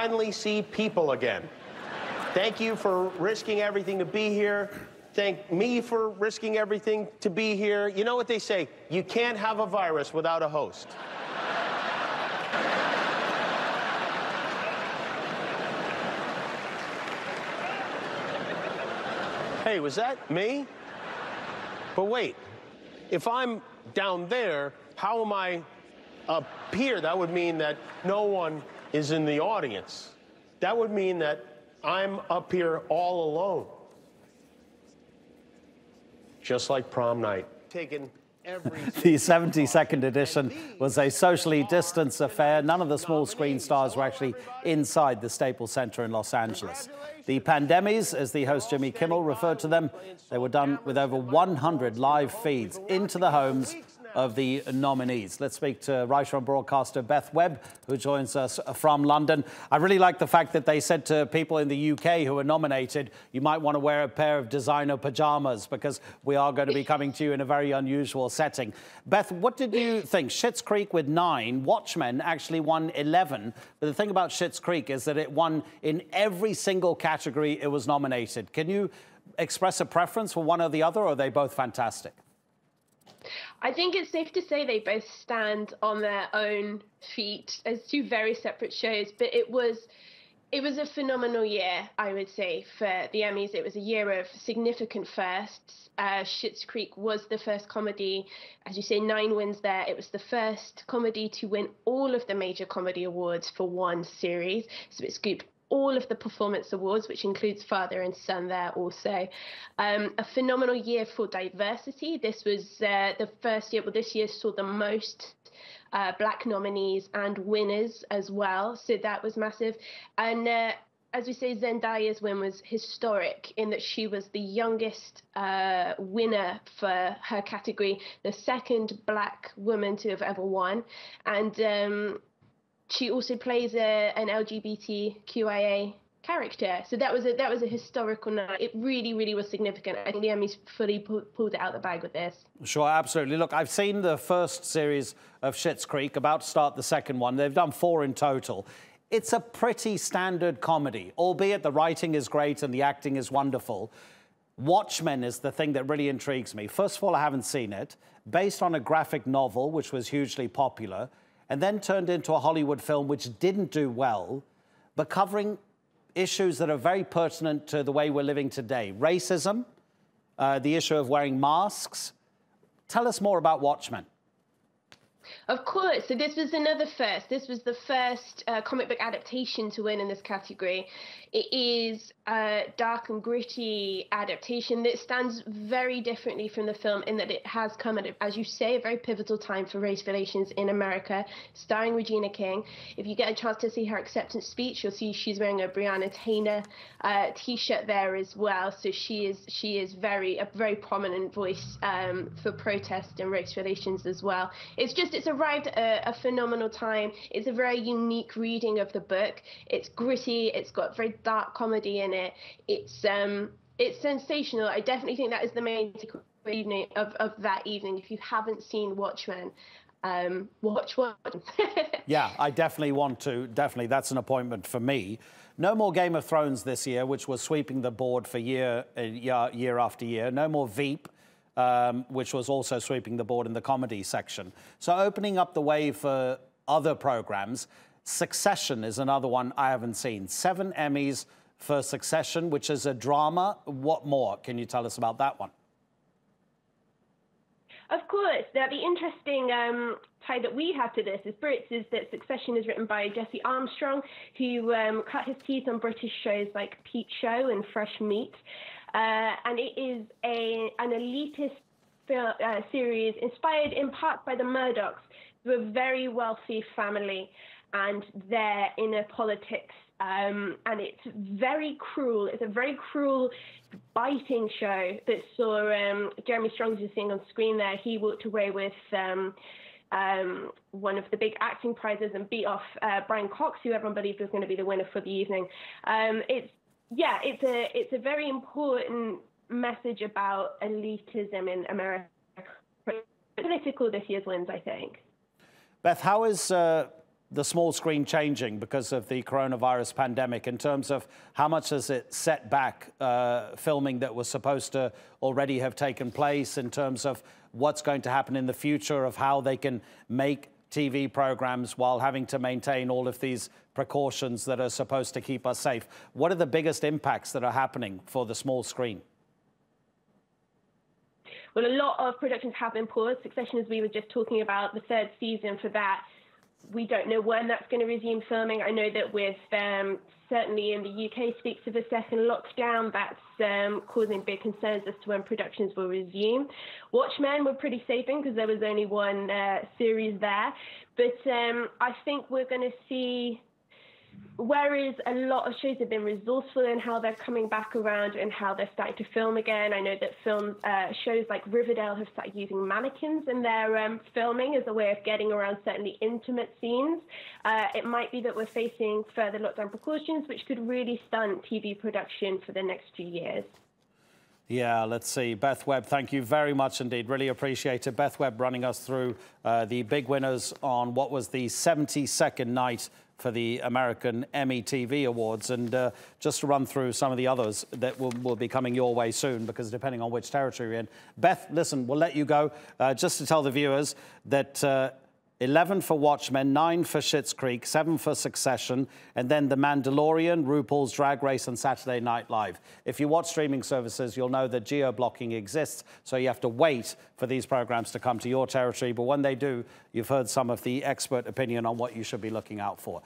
finally see people again. Thank you for risking everything to be here. Thank me for risking everything to be here. You know what they say? You can't have a virus without a host. hey, was that me? But wait, if I'm down there, how am I up here? That would mean that no one is in the audience. That would mean that I'm up here all alone. Just like prom night. Taking the 72nd edition was a socially distanced affair. None of the small screen stars were actually inside the Staples Center in Los Angeles. The Pandemmys, as the host Jimmy Kimmel referred to them, they were done with over 100 live feeds into the homes of the nominees. Let's speak to writer and broadcaster Beth Webb, who joins us from London. I really like the fact that they said to people in the UK who are nominated, you might want to wear a pair of designer pajamas because we are going to be coming to you in a very unusual setting. Beth, what did you think? Schitt's Creek with nine, Watchmen actually won 11. But the thing about Schitt's Creek is that it won in every single category it was nominated. Can you express a preference for one or the other, or are they both fantastic? I think it's safe to say they both stand on their own feet as two very separate shows, but it was it was a phenomenal year, I would say, for the Emmys. It was a year of significant firsts. Uh, Schitt's Creek was the first comedy, as you say, nine wins there. It was the first comedy to win all of the major comedy awards for one series. So it scooped all of the performance awards, which includes father and son there also. Um, a phenomenal year for diversity. This was uh, the first year, well, this year saw the most uh, black nominees and winners as well. So that was massive. And uh, as we say, Zendaya's win was historic in that she was the youngest uh, winner for her category, the second black woman to have ever won. And um, she also plays a, an LGBTQIA character. So that was a that was a historical night. It really, really was significant. I think the Emmys fully pu- pulled it out the bag with this. Sure, absolutely. Look, I've seen the first series of Schitt's Creek, about to start the second one. They've done four in total. It's a pretty standard comedy, albeit the writing is great and the acting is wonderful. Watchmen is the thing that really intrigues me. First of all, I haven't seen it. Based on a graphic novel, which was hugely popular and then turned into a Hollywood film which didn't do well, but covering issues that are very pertinent to the way we're living today racism, uh, the issue of wearing masks. Tell us more about Watchmen. Of course. So this was another first. This was the first uh, comic book adaptation to win in this category. It is a dark and gritty adaptation that stands very differently from the film in that it has come at, as you say, a very pivotal time for race relations in America, starring Regina King. If you get a chance to see her acceptance speech, you'll see she's wearing a Breonna Taylor uh, t-shirt there as well. So she is she is very a very prominent voice um, for protest and race relations as well. It's just it's arrived at a, phenomenal time. It's a very unique reading of the book. It's gritty. It's got very dark comedy in it. It's um it's sensational. I definitely think that is the main evening of, of that evening. If you haven't seen Watchmen, um, watch one. yeah, I definitely want to. Definitely, that's an appointment for me. No more Game of Thrones this year, which was sweeping the board for year, uh, year, year after year. No more Veep, um, which was also sweeping the board in the comedy section. So opening up the way for other programs. Succession is another one I haven't seen. Seven Emmys for Succession, which is a drama. What more can you tell us about that one? Of course. Now, the interesting um, tie that we have to this as Brits is that Succession is written by Jesse Armstrong, who um, cut his teeth on British shows like Peep Show and Fresh Meat. Uh, and it is a, an elitist uh, series inspired in part by the Murdochs, who are a very wealthy family and their inner politics. Um, and it's very cruel. It's a very cruel, biting show that saw um, Jeremy Strong, you're seeing on screen there, he walked away with um, um, one of the big acting prizes and beat off uh, Brian Cox, who everyone believed was going to be the winner for the evening. Um, it's yeah, it's a it's a very important message about elitism in America. Political this year's wins, I think. Beth, how is uh, the small screen changing because of the coronavirus pandemic in terms of how much has it set back uh, filming that was supposed to already have taken place in terms of what's going to happen in the future of how they can make TV programs while having to maintain all of these precautions that are supposed to keep us safe. What are the biggest impacts that are happening for the small screen? Well, a lot of productions have been paused. Succession, as we were just talking about, the third season for that we don't know when that's going to resume filming. I know that with um, certainly in the UK speaks of a second lockdown, that's um, causing big concerns as to when productions will resume. Watchmen were pretty safe in because there was only one uh, series there, but um, I think we're going to see whereas a lot of shows have been resourceful in how they're coming back around and how they're starting to film again. I know that film uh, shows like Riverdale have started using mannequins in their um, filming as a way of getting around certainly intimate scenes. Uh, it might be that we're facing further lockdown precautions, which could really stunt TV production for the next few years. Yeah, let's see. Beth Webb, thank you very much indeed. Really appreciate it. Beth Webb running us through uh, the big winners on what was the 72nd night for the American Emmy TV Awards. And uh, just to run through some of the others that will, will, be coming your way soon, because depending on which territory you're in. Beth, listen, we'll let you go. Uh, just to tell the viewers that uh, 11 for Watchmen, 9 for Schitt's Creek, 7 for Succession, and then The Mandalorian, RuPaul's Drag Race, and Saturday Night Live. If you watch streaming services, you'll know that geo blocking exists, so you have to wait for these programs to come to your territory. But when they do, you've heard some of the expert opinion on what you should be looking out for.